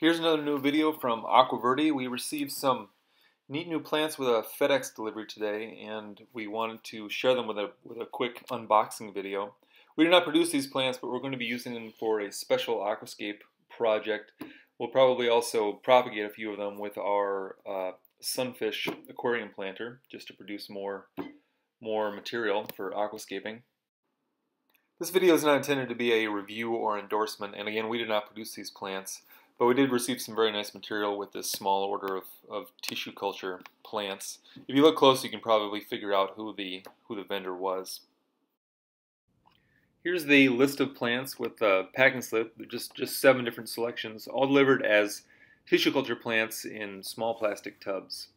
Here's another new video from Aquaverde. We received some neat new plants with a FedEx delivery today and we wanted to share them with a, with a quick unboxing video. We did not produce these plants but we're going to be using them for a special aquascape project. We'll probably also propagate a few of them with our uh, sunfish aquarium planter just to produce more, more material for aquascaping. This video is not intended to be a review or endorsement and again we did not produce these plants. But we did receive some very nice material with this small order of, of tissue culture plants. If you look close, you can probably figure out who the, who the vendor was. Here's the list of plants with the packing slip, just, just seven different selections, all delivered as tissue culture plants in small plastic tubs.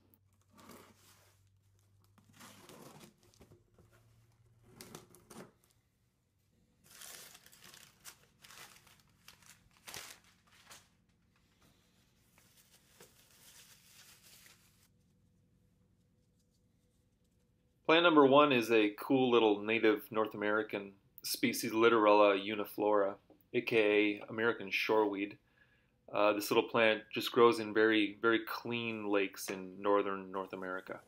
Plant number one is a cool little native North American species, Littorella uniflora, aka American shoreweed. Uh, this little plant just grows in very, very clean lakes in northern North America.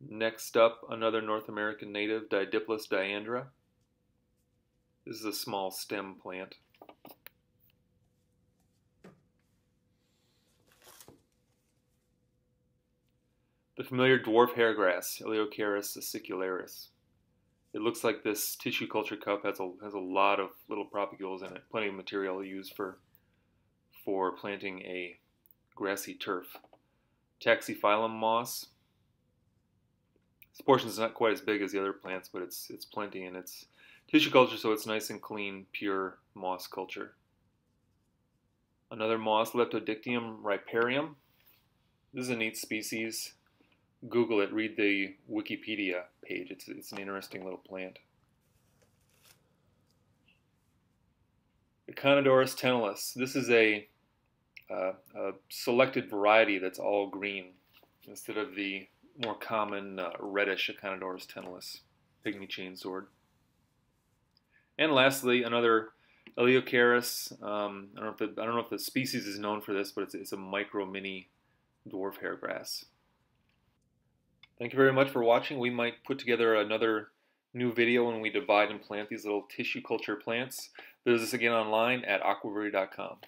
Next up, another North American native, Didiplis diandra. This is a small stem plant. The familiar dwarf hairgrass, Eleocharis acicularis. It looks like this tissue culture cup has a, has a lot of little propagules in it, plenty of material used for, for planting a grassy turf. Taxiphyllum moss. This portion is not quite as big as the other plants, but it's, it's plenty, and it's tissue culture, so it's nice and clean, pure moss culture. Another moss, Leptodictyum riparium. This is a neat species. Google it, read the Wikipedia page. It's, it's an interesting little plant. Echinodorus tenellus. This is a, uh, a, selected variety that's all green instead of the more common uh, reddish Echinodorus tenellus, pygmy chainsword. And lastly, another Eleocharis. Um, I, don't know if the, I don't know if the species is known for this, but it's, it's a micro mini dwarf hairgrass. Thank you very much for watching. We might put together another new video when we divide and plant these little tissue culture plants. There's this again online at aquaverde.com.